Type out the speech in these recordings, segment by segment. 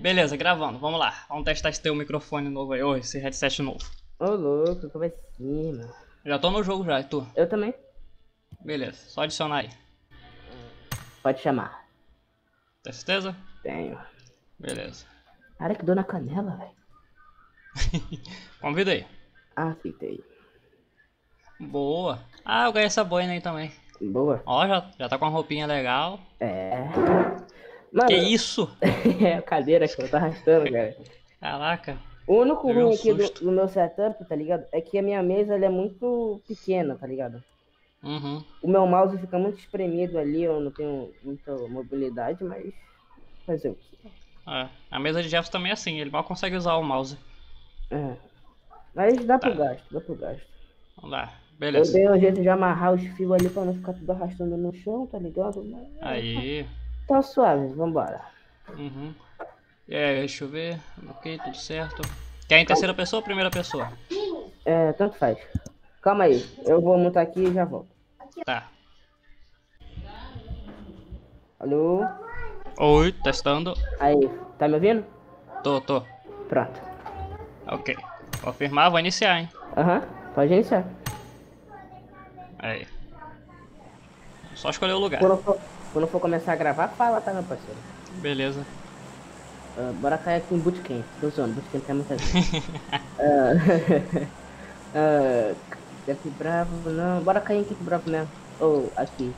Beleza, gravando, vamos lá. Vamos testar esse teu microfone novo aí, ou esse headset novo. Ô louco, como assim, mano? Já tô no jogo já, e tu? Eu também. Beleza, só adicionar aí. Pode chamar. Tem certeza? Tenho. Beleza. Cara, que dor na canela, velho. Convida aí. Aceitei. Boa. Ah, eu ganhei essa boina aí também. Boa. Ó, já, já tá com uma roupinha legal. É. Mano, Que isso? é a cadeira que eu tô arrastando, cara. Caraca. O único Levei um ruim aqui do, do meu setup, tá ligado? É que a minha mesa é muito pequena, tá ligado? Uhum. O meu mouse fica muito espremido ali, eu não tenho muita mobilidade, mas fazer o quê? É. A mesa de Jefferson também é assim, ele mal consegue usar o mouse. É. Mas dá pro Tá. gasto, dá pro gasto. Vamos lá. Eu Beleza. dei um jeito de amarrar os fios ali pra não ficar tudo arrastando no chão, tá ligado? Mas Aí. Tá suave, vambora. Uhum. Aí, deixa eu ver. Ok, tudo certo. Quer em terceira pessoa ou primeira pessoa? É, tanto faz. Calma aí, eu vou montar aqui e já volto. Tá. Alô? Oi, testando. Aí, tá me ouvindo? Tô, tô. Pronto. Ok. Vou afirmar, vou iniciar, hein? Aham, pode iniciar. Aí. Só escolher o lugar. For, quando for começar a gravar, fala, tá, meu parceiro? Beleza. Ah, bora cair aqui em bootcamp. Tô zoando, bootcamp é muita gente. Ah, Camp Bravo, não. Bora cair em Camp Bravo mesmo. Ou aqui.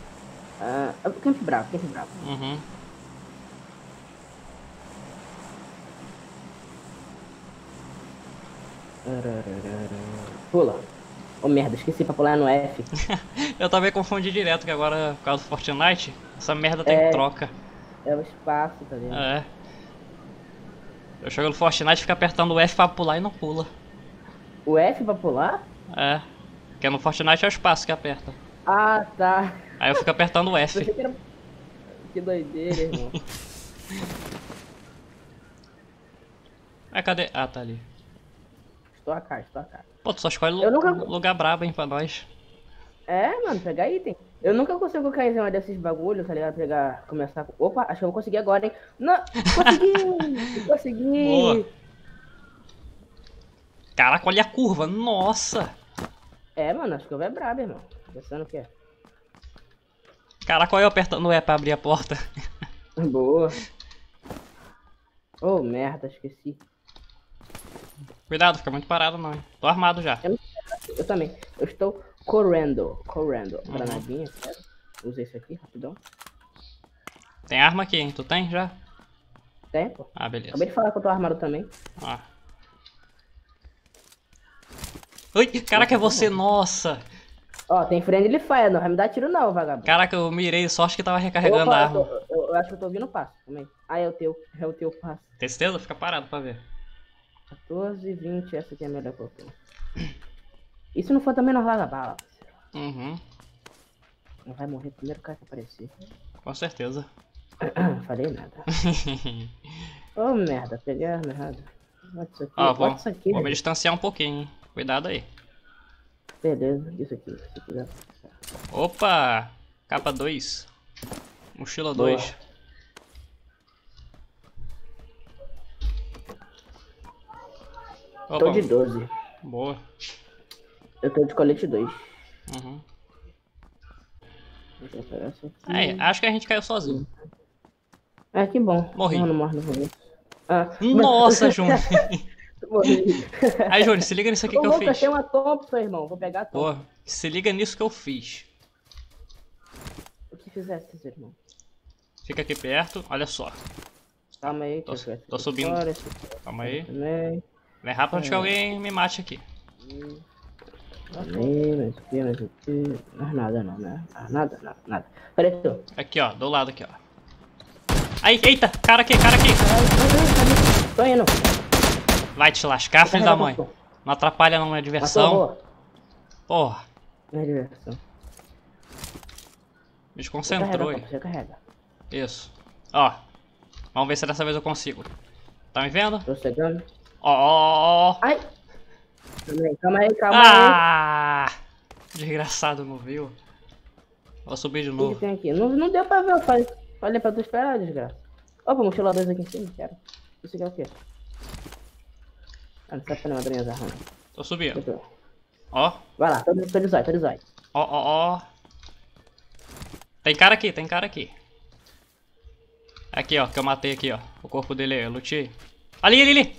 Ah, Camp Bravo, Camp Bravo. Uhum. Pula. Ô merda, esqueci pra pular no F. Eu também confundi direto que agora, por causa do Fortnite, essa merda tem É. troca. É o espaço, tá vendo? É. Eu chego no Fortnite e fico apertando o F pra pular e não pula. O F pra pular? É. Porque no Fortnite é o espaço que aperta. Ah, tá. Aí eu fico apertando o F. que era... Que doideira, irmão. Ah, cadê? Ah, tá ali. estou a cá, estou a cá. Pô, tu só escolhe nunca- lugar brabo, hein, pra nós. É, mano, pegar item. Eu nunca consigo cair em cima desses bagulhos, tá ligado? Pegar, começar com... Opa, acho que eu vou conseguir agora, hein? Não, consegui! consegui! Boa. Caraca, olha a curva. Nossa. É, mano, acho que eu vou é brabo, irmão. Pensando que é. Caraca, olha eu apertando o E pra abrir a porta. Boa. Oh, merda, esqueci. Cuidado, fica muito parado não, hein. Tô armado já. Eu também. Eu estou correndo. Correndo. Uhum. Granadinha, certo? Usei isso aqui, rapidão. Tem arma aqui, hein. Tu tem já? Tempo. Ah, beleza. Acabei de falar que eu tô armado também. Ah. Ui, caraca, é você, nossa. Ó, tem friendly fire, não vai me dar tiro não, vagabundo. Caraca, eu mirei, sorte que tava recarregando Opa, a eu, arma. tô- eu- eu acho que eu tô ouvindo o passo também. Ah, é o teu. É o teu passo. Tem certeza? Fica parado pra ver. 14, 20, essa aqui é a melhor que eu tenho. E se não for também nós larga a bala. Uhum, Não vai morrer primeiro cara que aparecer. com certeza. Falei nada. Ô merda, peguei a arma errada. Bota isso aqui, bota vou, isso aqui, vou me velho. distanciar um pouquinho, hein. Cuidado aí. Beleza, isso aqui, isso aqui. né? Opa! Capa 2. Mochila Boa. 2. Tô de 12. boa. Eu tô de colete 2. Uhum. Eu. Aí, acho que a gente caiu sozinho. É, que bom. Morri. Não, não morre no começo. Ah, Nossa, Júnior. morri. Aí, Júnior, se liga nisso aqui Ô, que eu fiz. tem uma Thompson, irmão. Vou pegar a Thompson. Pô, se liga nisso que eu fiz. O que fizesse, irmão? Fica aqui perto, olha só. Calma aí. Tô- eu tô subindo. fora, Calma aí. Também. Vem rápido antes que É. alguém me mate aqui. Aqui, mas nada não, né? Nada, nada, nada. Peraí. Aqui, ó, do lado aqui, ó. Aí, eita, cara aqui, cara aqui. Tô indo. Vai te lascar, filho da mãe. Não atrapalha não Matou, diversão. Porra, Não é diversão. me desconcentrou aí. Isso. Ó, vamos ver se dessa vez eu consigo. Tá me vendo? Tô chegando. Ó, ó, ó. Ai! Calma aí, calma aí. Ah! Desgraçado, não viu? Vou subir de O que, novo. tem aqui? Não, não deu pra ver, eu falei, falei pra tu esperar, desgraça. Opa, 2 aqui em cima, quero. Isso aqui é o quê? Ah, não sabe pra das minhas armas. Tô subindo. Ó, Vai lá, tô, tô de zóio, tô de zóio. ó, ó, ó. Tem cara aqui, tem cara aqui. Aqui, ó, que eu matei aqui, ó. O corpo dele, eu lutei. Ali, ali, ali.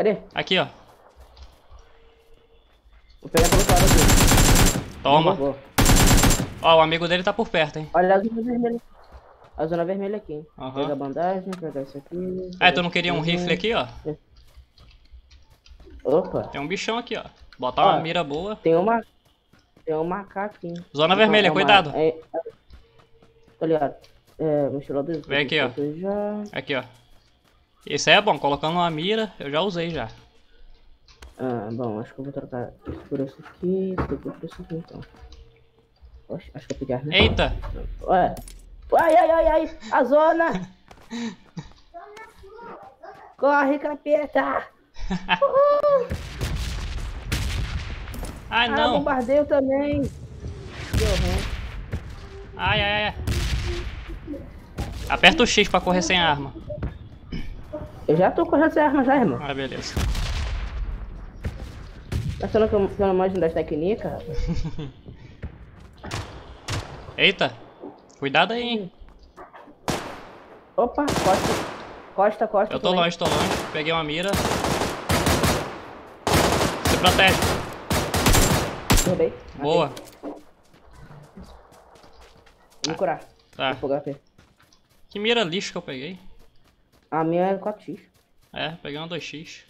Cadê? Aqui, ó. Vou pegar pelo lado aqui. Toma. Ó, o amigo dele tá por perto, hein. Olha a zona vermelha. A zona vermelha aqui, hein? Pega a bandagem, pegar isso aqui. Ah, tu não queria um rifle aqui, ó? Opa, Tem um bichão aqui, ó. Botar uma Ó. mira boa. tem uma. Tem um macaco aqui. Zona Então, vermelha, é uma- cuidado. É, é, tô ligado. É, mochila do Vem aqui, ó. Já. Aqui, ó. Esse aí é bom, colocando uma mira, eu já usei já. Ah, bom, acho que eu vou trocar por esse aqui, isso aqui por esse aqui então. Oxe, acho que eu peguei arma. Eita! Ué. Ai, ai, ai, ai, a zona! Corre, capeta! Ai, Ah, não! bombardeio também! Ai, ai, ai. Aperta o X pra correr sem arma. Eu já tô correndo sem arma já, irmão. Ah, beleza. Tá achando que eu, que eu não manjo das técnicas? Eita! Cuidado aí, hein? Opa, costa. Costa, costa. Eu tô também. longe, tô longe. Peguei uma mira. Se protege. Derrubei. Boa. Vou me curar. Tá. Vou. Que mira lixo que eu peguei. A minha é 4x. É, peguei uma 2x.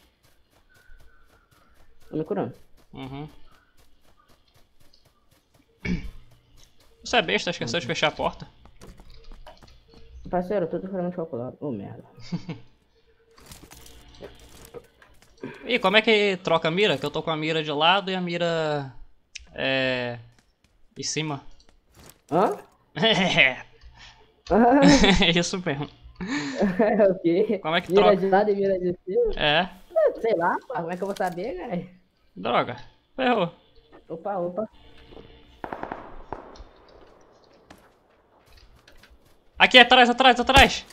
Tô me curando. Uhum. Você é besta, esqueceu de fechar a porta. Parceiro, tô totalmente calculado. Ô, merda. Ih, como é que troca a mira? Que eu tô com a mira de lado e a mira. É. em cima. Hã? É, Ah, isso mesmo. o quê? Como é que mira troca? de lado e mira de cima? É, Sei lá, como é que eu vou saber, cara? droga. Ferrou. Opa, opa. Aqui, atrás, atrás, atrás.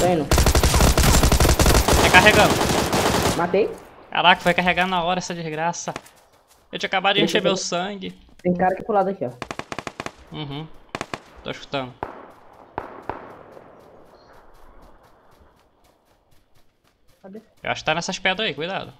Tô indo. Recarregando. Matei. Caraca, foi carregar na hora essa desgraça. Eu tinha acabado de encher eu meu sangue. Tem cara aqui pro lado aqui, ó. Uhum. Tô escutando. Cadê? Eu acho que tá nessas pedras aí, cuidado.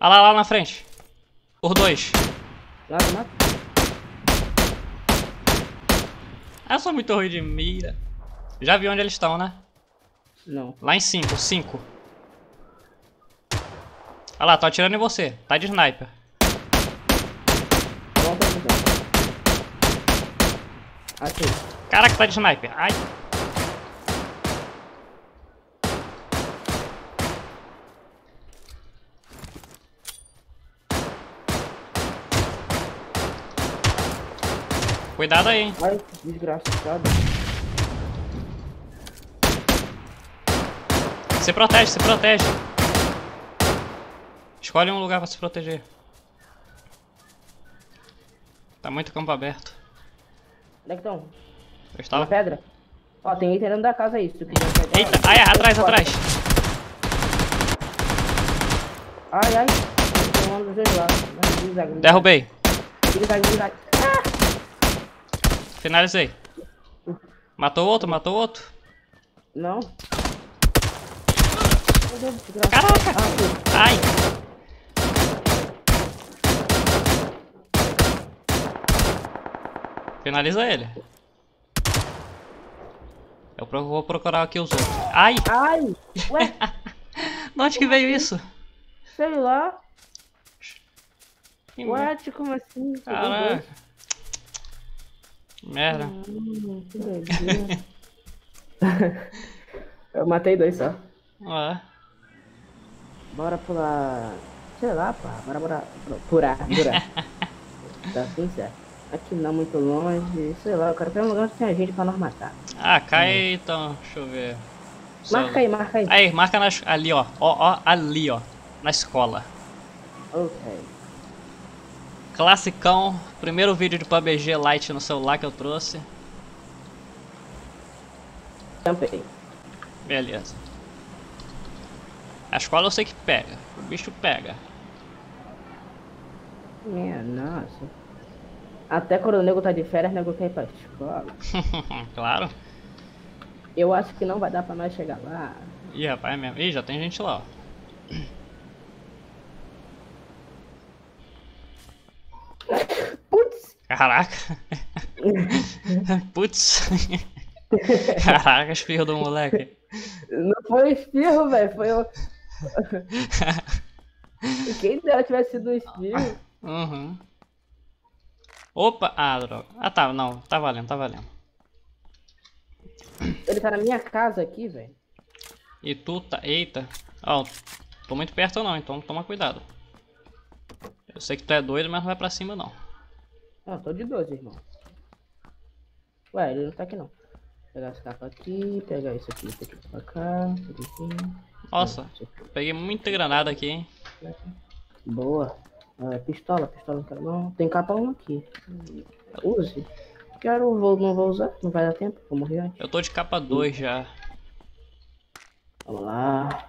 Ah lá, lá na frente. Por dois. Mata. Ah, eu sou muito ruim de mira. Já vi onde eles estão, né? Não. Lá em 5, 5. Olha lá, tô atirando em você. Tá de sniper. Vamos pra visão. Aqui. Caraca, tá de sniper. Ai. Cuidado aí, hein. Ai, desgraçado. Se protege, se protege. Escolhe um lugar pra se proteger. Tá muito campo aberto. Onde é que estão? Eu Na estava... pedra? Ó, tem item dentro da casa aí, se tu quiser pegar. Eita, ai, atrás, atrás. Ai, ai. Tem um dos dois lados. Vai, zigue-zague, zigue-zague. Derrubei. Zigue-zague, zigue-zague. Finalizei. Matou outro, matou outro. Não. Caraca! Ah. Ai! Finaliza ele. Eu vou procurar aqui os outros. Ai! Ai! Ué, De onde que veio isso? sei lá. Que Ué, como assim? Caraca. Merda. Hum. Eu matei dois só. Ué. Bora pular. Sei lá, pá. Bora, bora. Purar, purar. tá assim, certo. Aqui não muito longe. Sei lá, eu quero ver um lugar onde tem gente pra nós matar. Ah, cai então. Deixa eu ver. Marca aí, marca aí. Aí, marca nas, ali, ó. Ó, ó, ali, ó. Na escola. Ok. Classicão. Primeiro vídeo de PUBG Lite no celular que eu trouxe. Tampei. Beleza. A escola eu sei que pega. O bicho pega. Minha nossa. Até quando o nego tá de férias, o nego quer ir pra escola. claro. Eu acho que não vai dar pra nós chegar lá. Ih, rapaz, é mesmo. Ih, já tem gente lá, ó. Putz! Caraca. Putz. Caraca, espirro do moleque. Não foi espirro, velho. Foi o. Quem dera tivesse sido o espirro. Uhum. Opa! Ah, droga. Ah, tá, não. Tá valendo, tá valendo. Ele tá na minha casa aqui, velho. E tu tá... Eita. Ó, tô muito perto não, então toma cuidado. Eu sei que tu é doido, mas não vai pra cima não. Não, tô de 12, irmão. Ué, ele não tá aqui não. Pegar essa capa aqui, pegar isso aqui, isso aqui pra cá, isso aqui. Nossa, peguei muita granada aqui, hein. Boa. É, pistola, pistola não quero não. Tem capa 1 aqui. Use. Quero, vou, não vou usar, não vai dar tempo, vou morrer antes. Eu tô de capa 2 já. Vamos lá.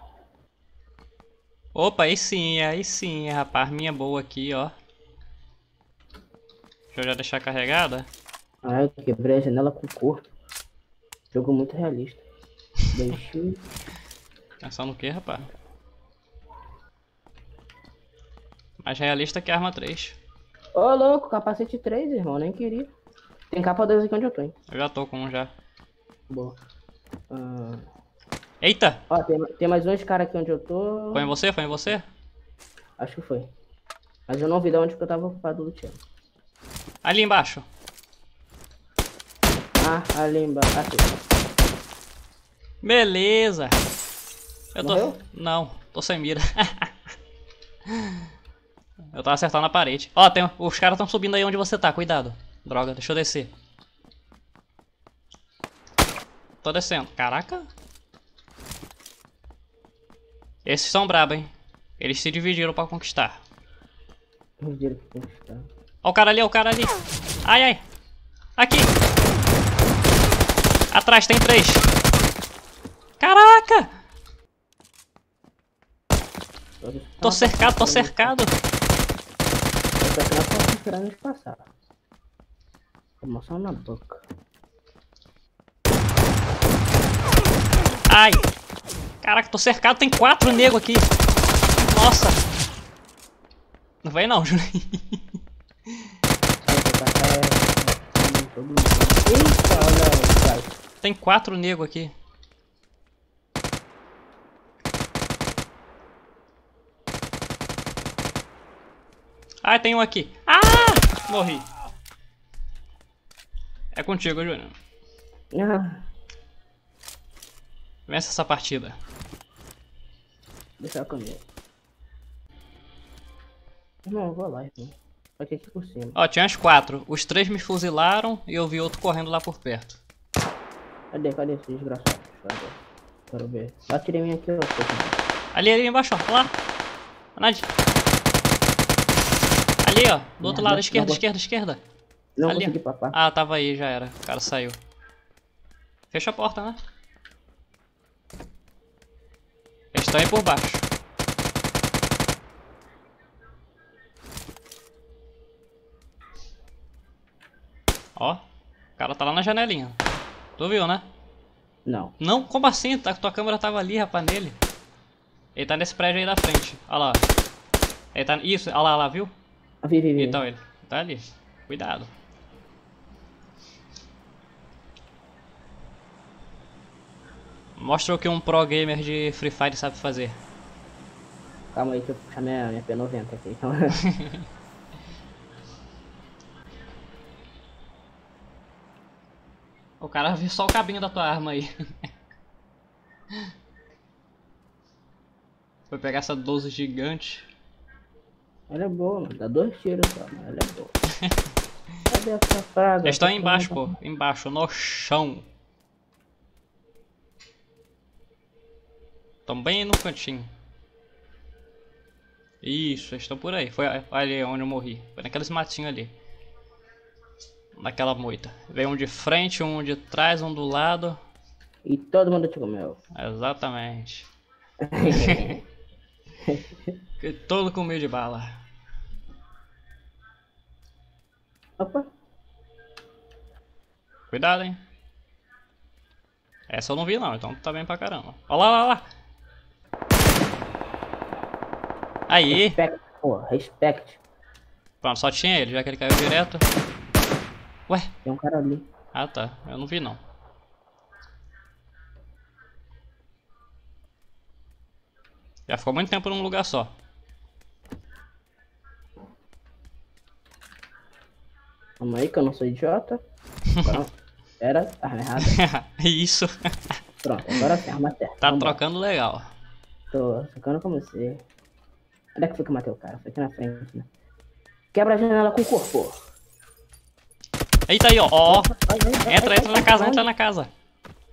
Opa, aí sim, aí sim, rapaz. Minha boa aqui, ó. Deixa eu já deixar carregada. Ai, quebrei a janela com o corpo. Jogo muito realista. Deixa eu... Pensando no que, rapaz? Mais realista que a arma 3. Ô, louco, capacete 3, irmão, nem queria. Tem capa 2 aqui onde eu tô, hein. Eu já tô com um já. Boa. Ah, Eita! Ó, tem, tem mais dois caras aqui onde eu tô. Foi em você? Foi em você? Acho que foi. Mas eu não vi de onde que eu tava ocupado lutando. Ali embaixo. Ah, ali embaixo. Aqui. Beleza. Eu tô... Morreu? Não, tô sem mira. eu tava acertando a parede. Ó, tem... os caras tão subindo aí onde você tá, cuidado. Droga, deixa eu descer. Tô descendo. Caraca. Esses são brabo, hein? Eles se dividiram pra conquistar. Dinheiro que conquistar. Ó o cara ali, ó o cara ali. Ai, ai. Aqui. Atrás, tem três. Caraca! Tô cercado, tô cercado. Esperando eles passar. Emoção na boca. Ai. Caraca, tô cercado, tem quatro nego aqui. Nossa. Não vai não, Juninho. Tem quatro nego aqui. Ah, tem um aqui. Ah! Morri. É contigo, Júnior. Ah, Vence essa partida. deixa eu comer. Irmão, eu vou lá, irmão. Só que aqui por cima. Ó, tinha uns quatro. Os três me fuzilaram e eu vi outro correndo lá por perto. Cadê, cadê esse desgraçado? Cadê? Quero ver. Eu atirei minha aqui, ó. Ali, ali embaixo, ó. Lá. Onde? Ali, ó. Do outro lado, esquerda, não esquerda, esquerda. Não Ali. consegui papar. Ah, tava aí, já era. O cara saiu. Fecha a porta, né? Eles estão aí por baixo. Ó, o cara tá lá na janelinha. Tu viu, né? Não. Não, como assim? Tá, tua câmera tava ali, rapaz, nele. Ele tá nesse prédio aí da frente. Olha lá. Ele tá... Isso, olha lá, olha lá, viu? Ah. Então ele tá ali. Cuidado. Mostra o que um pro gamer de Free Fire sabe fazer. Calma aí que eu puxar minha, minha P90 aqui. Então... O cara viu só o cabinho da tua arma aí. Foi pegar essa 12 gigante. Ela é boa, mano. Dá dois tiros só, mas ela é boa. Cadê essa praga? Eles estão aí Essa embaixo, pô. Embaixo, no chão. Estão bem no cantinho. Isso, eles estão por aí. Foi ali onde eu morri. Foi naqueles matinhos ali. Naquela moita. Veio um de frente, um de trás, um do lado. E todo mundo te comeu. Exatamente. todo comeu de bala. Opa. Cuidado, hein. Essa eu não vi não, então tá bem pra caramba. Olha lá, lá, lá. Aí. Respect, pô, respect. Pronto, só tinha ele, já que ele caiu direto. Ué? Tem um cara ali. Ah tá, eu não vi não. Já ficou muito tempo num lugar só. Calma aí que eu não sou idiota. Pronto. Pera, arma errada. Isso. Pronto, agora sim, arma certa. Tá Vambora. trocando legal. Tô trocando com você. Onde é que foi que eu matei o cara? Foi aqui na frente, né? Quebra a janela com o corpo. Eita aí, ó. Ó. Entra, entra na casa, entra na casa.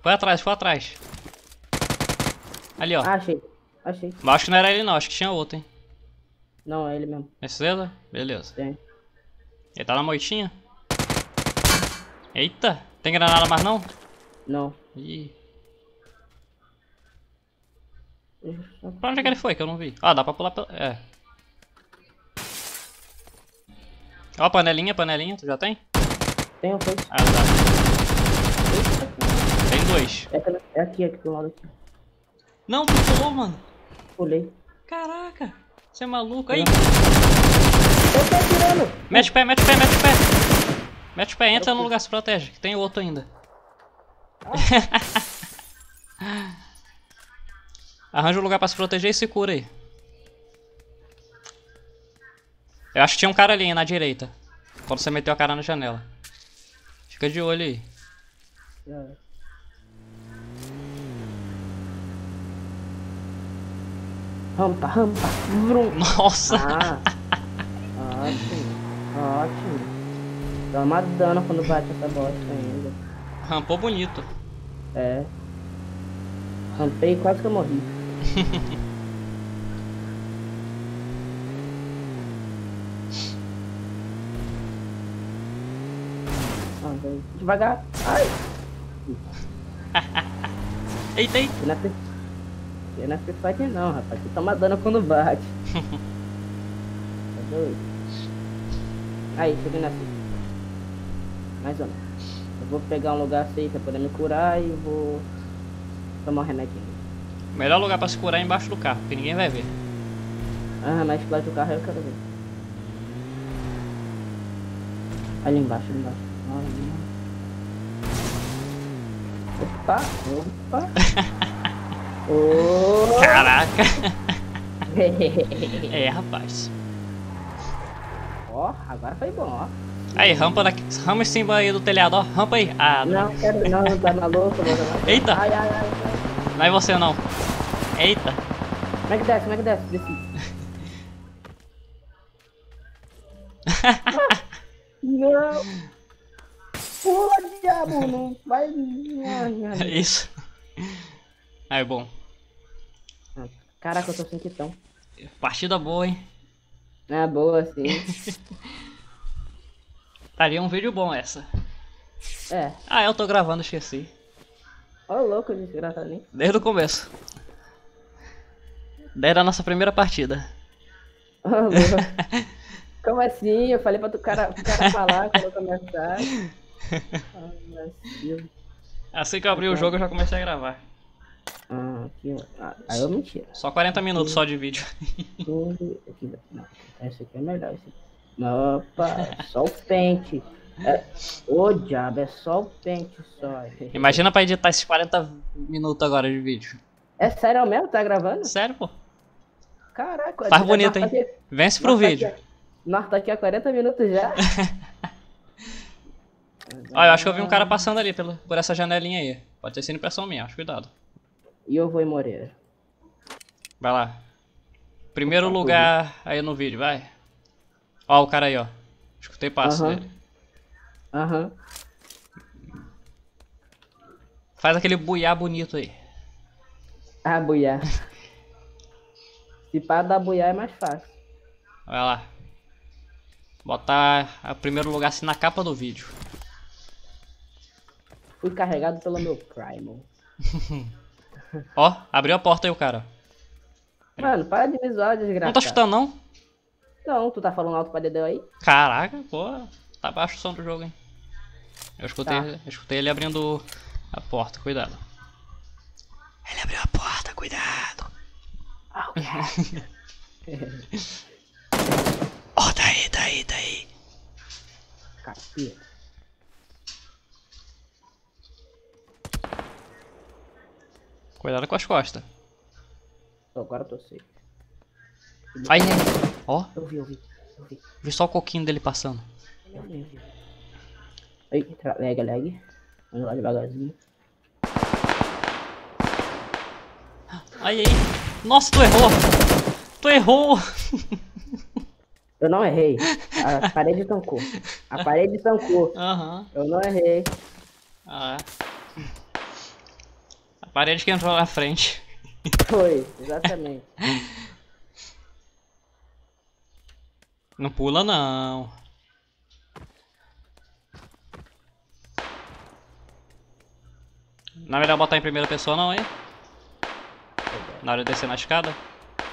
Foi atrás, foi atrás. Ali, ó. Ah, achei. Achei. Mas acho que não era ele não, acho que tinha outro, hein. Não, é ele mesmo. Certeza? Beleza. Tem. Ele tá na moitinha? Eita, tem granada mais não? Não. Ih. Pra onde é que ele foi que eu não vi? Ah, dá pra pular pela... É. Ó, panelinha, panelinha, tu já tem? Tem um foi. Ah, tá. Tem dois. É, aqui- é aqui, aqui do lado aqui. Não, tu pulou, mano. Pulei. Caraca, você é maluco. Aí, Eu tô atirando! mete o pé, mete o pé, mete o pé. Mete o pé, entra no lugar, se protege, que tem outro ainda. Arranja um lugar pra se proteger e se cura aí. Eu acho que tinha um cara ali na direita. Quando você meteu a cara na janela. Fica de olho aí. É. Rampa, rampa. Vrum. Nossa! Ah. Ótimo. Ótimo. Toma dano quando bate essa bosta ainda. Rampou bonito. É. Rampei e quase que eu morri. Ah. Devagar. Ai! Eita, eita. Aqui na aqui na Free Fight não, rapaz. Aqui toma dano quando bate. tá doido? Aí, cheguei na Free. Mais ou menos. Eu vou pegar um lugar safe pra poder me curar e vou tomar um remedinho. Melhor lugar pra se curar é embaixo do carro, porque ninguém vai ver. Ah, mas explode o carro eu quero ver. Ali embaixo, ali embaixo. Ali. Opa, opa. oh. Caraca! É, rapaz. ó, agora foi bom, ó. Aí, rampa daqui. Rampa em cima aí do telhado, ó. Rampa aí. Ah, não. Não, quero não, não tá maluco. Não, não. Eita. Ai, ai, ai, ai. Não é você não. Eita. Como é que desce, como é que desce? Desci. Não. Pula, diabo, não vai. Ai, ai. Isso. Aí, bom. Caraca, eu tô sem quitão. Partida boa, hein? É boa, sim. Estaria um vídeo bom essa. É. Ah, eu tô gravando, esqueci. Ó, louco, desgraçadinho. Desde o começo. Desde a nossa primeira partida. Ó, louco. Como assim? Eu falei pra tu cara, pro cara falar quando eu começar. Ah, meu Deus. Assim que eu abri o jogo, eu já comecei a gravar. Ah, aqui. Ah, aí eu mentira. Só 40 minutos só de vídeo. Tudo. Aqui, não, esse aqui é melhor. Esse aqui. Opa, só o pente. É... Ô diabo, é só o pente só. Imagina pra editar esses 40 minutos agora de vídeo. É sério mesmo? Tá gravando? Sério, pô. Caraca, Faz bonito, tá hein? aqui- Vence pro tá vídeo. aqui- Nós tá aqui há 40 minutos já. Ó, eu acho que eu vi um cara passando ali pelo, por essa janelinha aí. Pode ter sido impressão minha, acho cuidado. E eu vou em Moreira. Vai lá. Primeiro lugar aí no vídeo, vai. Ó, o cara aí, ó. Escutei passo Aham. dele. Aham. Faz aquele buiá bonito aí. Ah, buiá. Se para dar buiar é mais fácil. Vai lá. Botar o primeiro lugar assim na capa do vídeo. Fui carregado pelo meu Primal. Ó, abriu a porta aí o cara. Mano, para de visual, desgraçado. Não tá chutando não? Não, tu tá falando alto pra Dedéu aí? Caraca, pô. Tá baixo o som do jogo, hein. Eu escutei, Tá. eu escutei ele abrindo a porta, cuidado. Ele abriu a porta, cuidado. Ah, Ó, tá aí, tá aí, tá aí. Capeta. Cuidado com as costas. Agora eu tô safe. Aí, ó, Eu vi, eu vi. Eu vi. vi só o coquinho dele passando. Eu vi, eu vi. Aí, tra- lag, lag. Vamos lá devagarzinho. Aí, aí. Nossa, tu errou. Tu errou. Eu não errei. A parede tancou. A parede tancou. Aham. Eu não errei. Ah. é. A parede que entrou na frente. Foi, exatamente. Não pula não. Não é melhor botar em primeira pessoa não, hein? Na hora de descer na escada.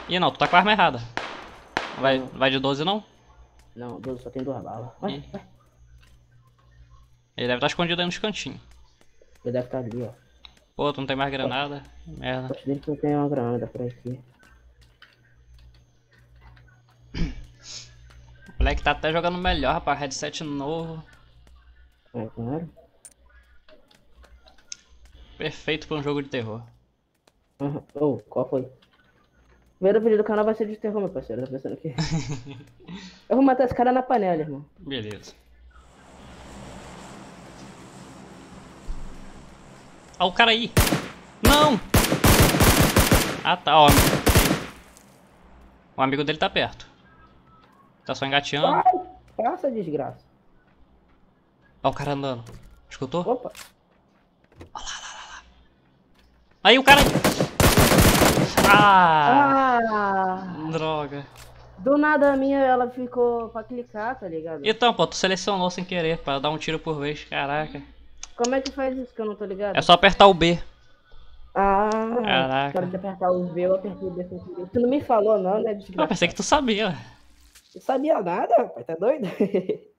Ih não, tu tá com a arma errada. Vai, vai de 12 não? Não, 12 só tem duas balas. Ih. ué. Ele deve estar escondido aí nos cantinhos. Ele deve estar ali, ó. Pô, tu não tem mais granada. Merda. Acho que eu tenho uma granada por aqui. O moleque tá até jogando melhor, rapaz. Headset novo. É, claro. Perfeito pra um jogo de terror. Uhum. Oh, qual foi? O primeiro vídeo do canal vai ser de terror, meu parceiro. Tá pensando aqui? eu vou matar esse cara na panela, irmão. Beleza. Ah, o cara aí. Não! Ah, tá, ó. O amigo dele tá perto. Tá só engateando. Ai, passa, desgraça. Ó o cara andando. Escutou? Opa. Aí o cara... Ah! Ah! Droga. Do nada a minha, ela ficou pra clicar, tá ligado? Então, pô, tu selecionou sem querer, pra dar um tiro por vez. Caraca. Como é que faz isso que eu não tô ligado? É só apertar o B. Ah, Caraca. quero de apertar o V, eu apertei o B sem querer. Tu não me falou não, né, Eu desgraça? pensei que tu sabia. Não sabia nada, rapaz, tá doido?